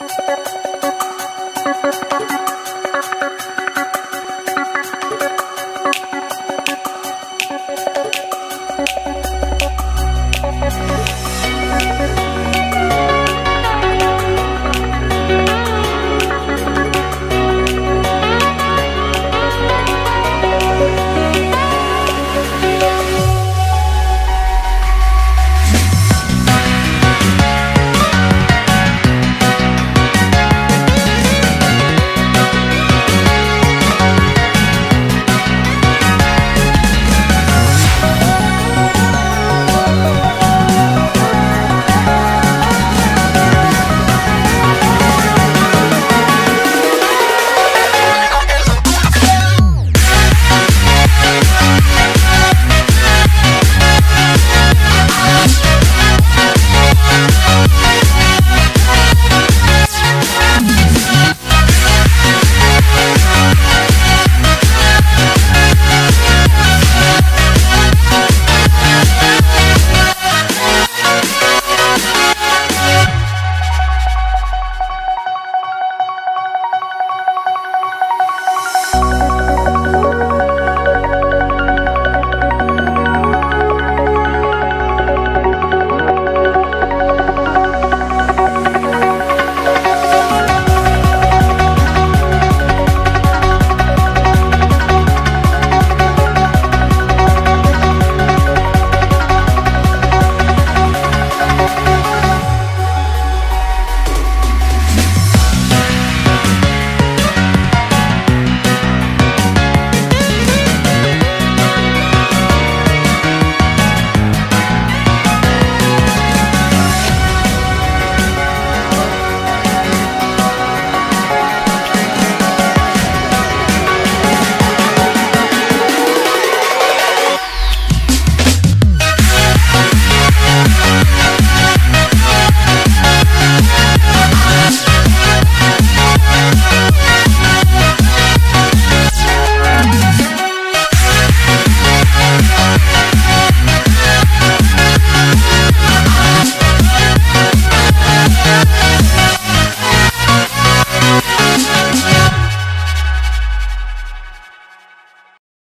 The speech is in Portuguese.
Música